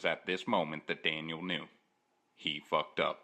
was at this moment that Daniel knew. He fucked up.